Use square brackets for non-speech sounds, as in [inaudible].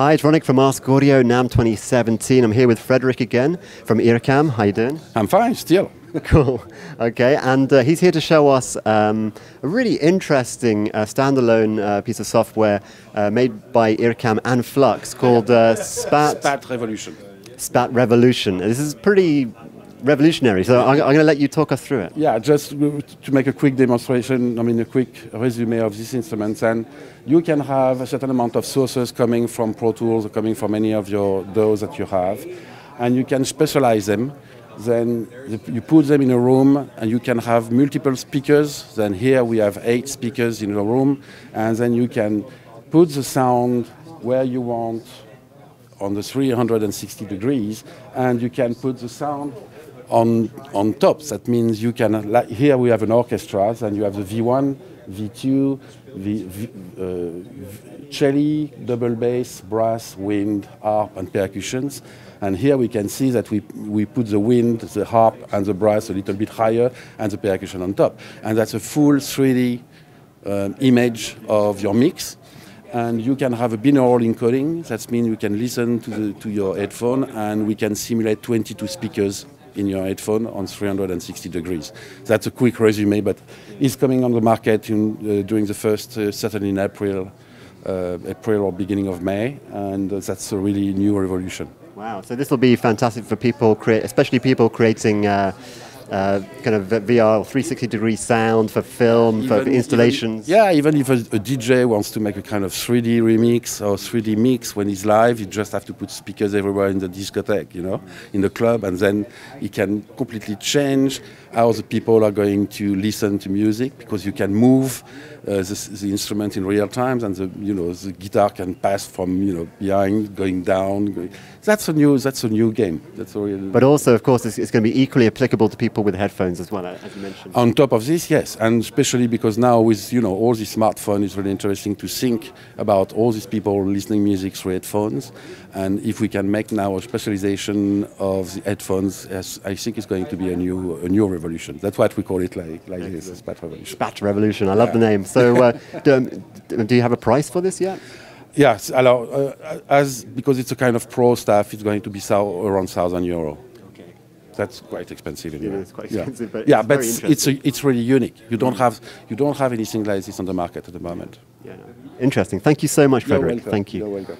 Hi, it's Ronick from Ask Audio NAMM 2017. I'm here with Frederick again from IRCAM. How you doing? I'm fine, still. [laughs] Cool. Okay, and uh, he's here to show us um, a really interesting uh, standalone uh, piece of software uh, made by IRCAM and Flux called uh, SPAT. SPAT Revolution. SPAT Revolution. This is pretty revolutionary. So I'm, I'm going to let you talk us through it. Yeah, just to make a quick demonstration, I mean a quick resume of these instruments. And you can have a certain amount of sources coming from Pro Tools, or coming from any of your those that you have, and you can spatialize them. Then you put them in a room, and you can have multiple speakers. Then here we have eight speakers in the room, and then you can put the sound where you want on the 360 degrees, and you can put the sound on, on top. That means you can, like here we have an orchestra, and you have the V1, V2, v, v, uh, cello, double bass, brass, wind, harp, and percussions. And here we can see that we, we put the wind, the harp, and the brass a little bit higher, and the percussion on top. And that's a full 3D um, image of your mix and you can have a binaural encoding. That means you can listen to, the, to your headphone, and we can simulate 22 speakers in your headphone on 360 degrees. That's a quick resume, but it's coming on the market in, uh, during the first, uh, certainly in April, uh, April or beginning of May, and that's a really new revolution. Wow! So this will be fantastic for people, especially people creating uh, kind of VR 360 degree sound for film, even, for installations. Even, yeah, even if a, a, DJ wants to make a kind of 3D remix or 3D mix when he's live, you just have to put speakers everywhere in the discotheque, you know, in the club, and then he can completely change how the people are going to listen to music because you can move uh, the, the, instrument in real time, and the you know the guitar can pass from you know behind, going down. Going, that's a new that's a new game. That's a real. But also, of course, it's, it's, going to be equally applicable to people with headphones as well, as you mentioned. On top of this, yes, and especially because now with you know all the smartphone, it's really interesting to think about all these people listening music through headphones, and if we can make now a spatialization of the headphones, yes, I think it's going to be a new a new revolution. That's what we call it, like like this, Spat Revolution. Spat Revolution. I love yeah. the name. So, uh, [laughs] do, do, you have a price for this yet? Yes, alors, uh, as because it's a kind of pro stuff, it's going to be so, around thousand euro. That's quite expensive. Yeah, it's quite expensive, yeah. but yeah, it's but it's a, it's really unique. You don't have you don't have anything like this on the market at the moment. Yeah, no. interesting. Thank you so much, Frederick. Thank you. You're welcome.